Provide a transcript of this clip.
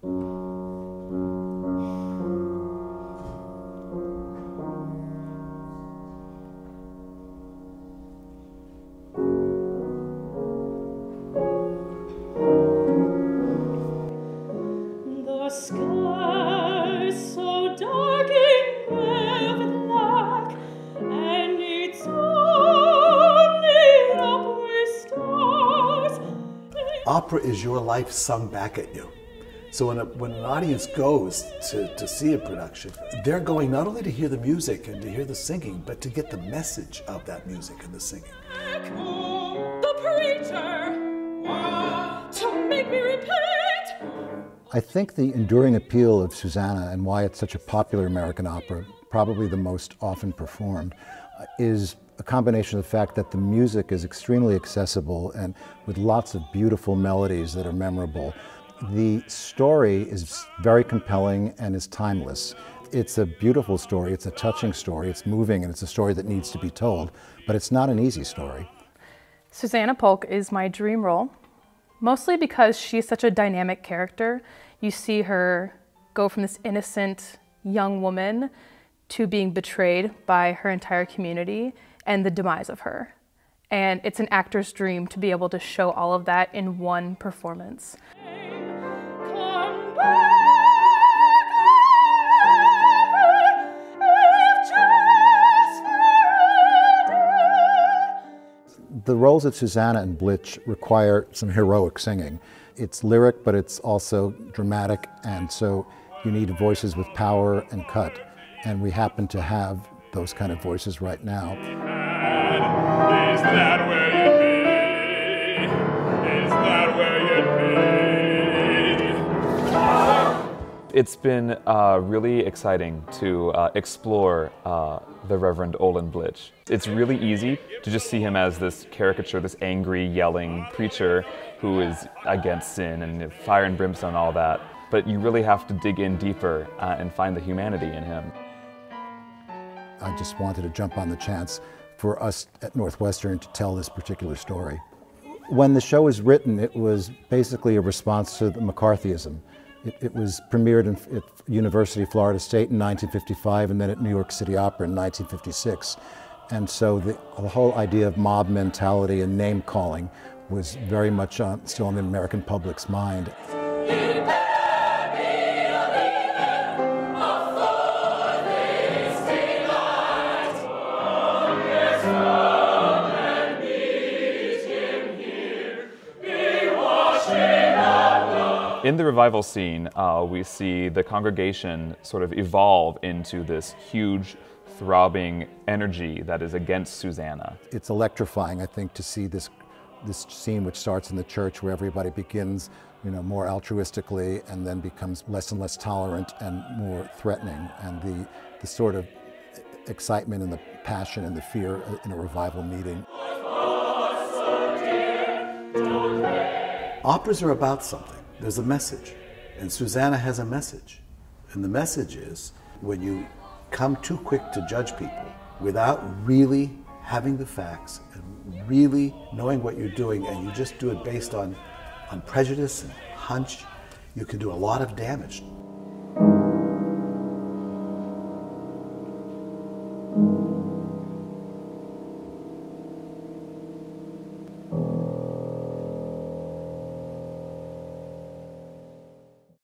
Opera is your life sung back at you. So when, a, when an audience goes to, to see a production, they're going not only to hear the music and to hear the singing, but to get the message of that music and the singing. The preacher to make me repent. I think the enduring appeal of Susannah and why it's such a popular American opera, probably the most often performed, uh, is a combination of the fact that the music is extremely accessible and with lots of beautiful melodies that are memorable. The story is very compelling and is timeless. It's a beautiful story, it's a touching story, it's moving, and it's a story that needs to be told, but it's not an easy story. Susannah Polk is my dream role, mostly because she's such a dynamic character. You see her go from this innocent young woman to being betrayed by her entire community and the demise of her. And it's an actor's dream to be able to show all of that in one performance. The roles of Susannah and Blitch require some heroic singing. It's lyric, but it's also dramatic, and so you need voices with power and cut. And we happen to have those kind of voices right now. It's been uh, really exciting to uh, explore uh, the Reverend Olin Blitch. It's really easy to just see him as this caricature, this angry, yelling preacher who is against sin and fire and brimstone, all that. But you really have to dig in deeper uh, and find the humanity in him. I just wanted to jump on the chance for us at Northwestern to tell this particular story. When the show was written, it was basically a response to the McCarthyism. It, it was premiered in, at University of Florida State in 1955 and then at New York City Opera in 1956. And so the, the whole idea of mob mentality and name calling was very much on, still on the American public's mind. In the revival scene, uh, we see the congregation sort of evolve into this huge, throbbing energy that is against Susannah. It's electrifying, I think, to see this, this scene which starts in the church where everybody begins you know, more altruistically and then becomes less and less tolerant and more threatening. And the, the sort of excitement and the passion and the fear in a revival meeting. Operas are about something. There's a message. And Susannah has a message. And the message is when you come too quick to judge people without really having the facts and really knowing what you're doing, and you just do it based on, on prejudice and hunch, you can do a lot of damage.